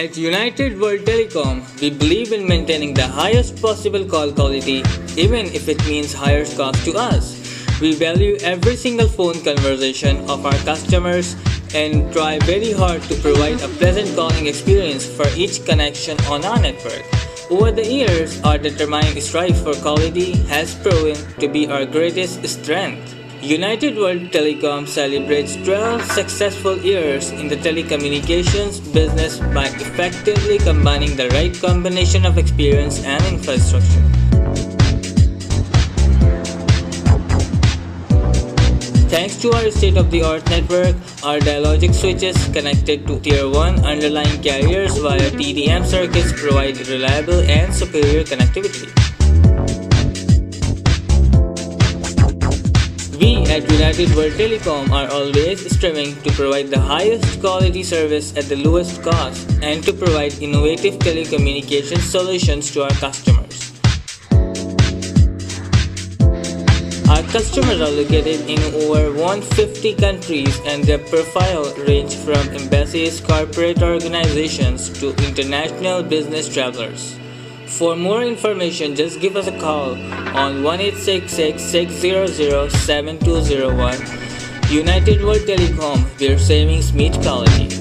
At United World Telecom, we believe in maintaining the highest possible call quality, even if it means higher cost to us. We value every single phone conversation of our customers and try very hard to provide a pleasant calling experience for each connection on our network. Over the years, our determined strive for quality has proven to be our greatest strength. United World Telecom celebrates 12 successful years in the telecommunications business by effectively combining the right combination of experience and infrastructure. Thanks to our state-of-the-art network, our Dialogic switches connected to Tier 1 underlying carriers via TDM circuits provide reliable and superior connectivity. At United World Telecom are always striving to provide the highest quality service at the lowest cost and to provide innovative telecommunication solutions to our customers. Our customers are located in over 150 countries and their profile range from embassies, corporate organizations to international business travelers. For more information, just give us a call on 1-866-600-7201. United World Telecom, where savings meet quality.